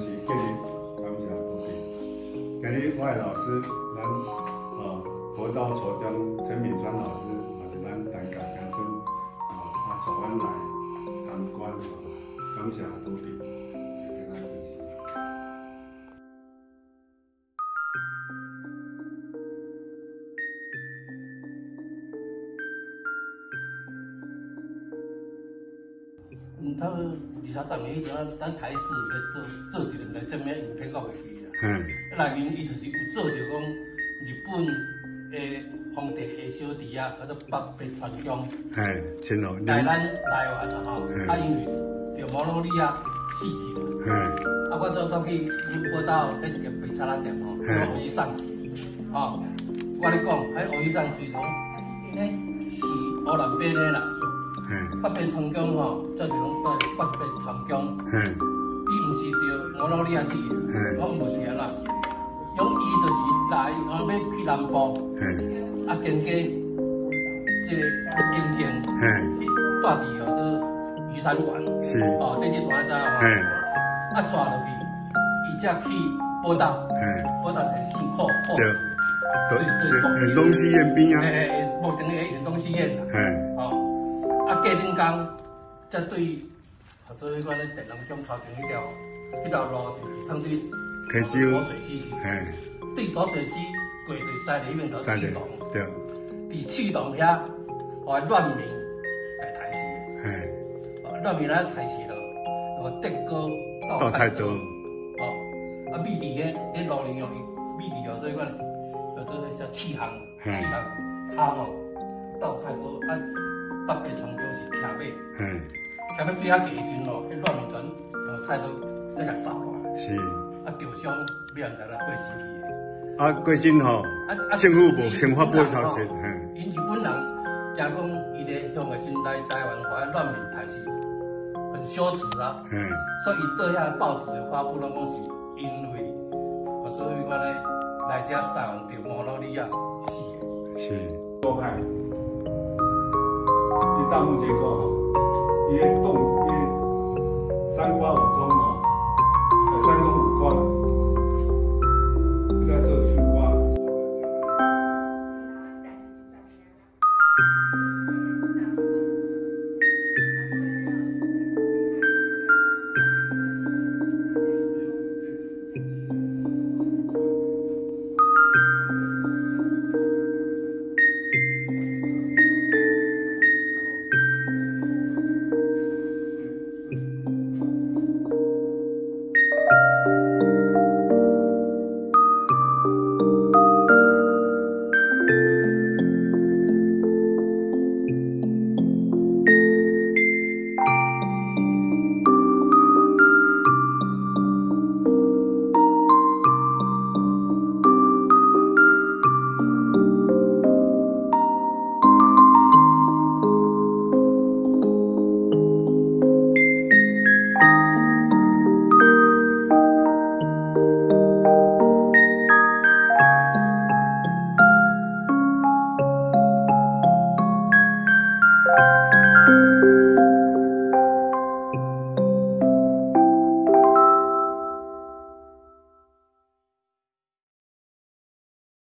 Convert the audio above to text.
是今日感谢主今日我的老师，咱啊，佛道初中陈敏川老师，也是咱大家学生，啊，带阮来参观，感谢主持，嗯，他二三十年以前，咱台视咧做做一个什么影片，我袂记啦。嗯，内面伊就是有做着讲日本的皇帝的小弟啊，叫做北北传宗哎，真好，来咱台湾啦吼嗯。啊，因为着摩洛利亚死去了，哎，啊，我走到去报道迄一个北茶兰店吼，嗯叫欧医上吼。我咧讲，迄欧医上虽讲，迄是湖南边的啦。哎，北边长江吼，做着讲北边长江。嗯，伊毋是着摩洛利亚死的，嗯。我毋是安啦。用伊就是来，后要去南部，嗯，啊经过即个英前，哎，去住伫哦这雨伞馆，是，哦这日段知哦，哎，啊刷落去，伊才去报道，嗯，报道就是辛苦苦，对，对远东西院边啊，诶，目前诶远东西院啦，哎，哦，啊过顶工，才对，或者迄款咧电龙江桥顶迄条，迄条路就是通对。开左始，水溪去，哎，对左水溪过对西里面头三点启动，，对，伫启动遐，我乱民来抬起，哎，乱民来抬起了，那么德哥稻菜刀，哦，啊米地迄迄路林用米地有做迄款，有做迄叫气行，嗯气行行哦，稻菜刀啊，是徛尾，哎，徛尾对遐地时咯，迄乱民全用菜刀在甲扫落。来，是，啊受伤你也毋知啦，过死去。啊，过真吼，啊啊政府无先发布消息，嘿，因日本人惊讲伊咧向个新台台湾，互遐乱民台是很羞耻啊，嗯，所以伊倒遐报纸的发布拢讲是因为，或者迄款咧来遮台湾着摩洛利亚死。是，多派，伊大木结构哈一个洞一三瓜五通哈三通五卦应该是四瓜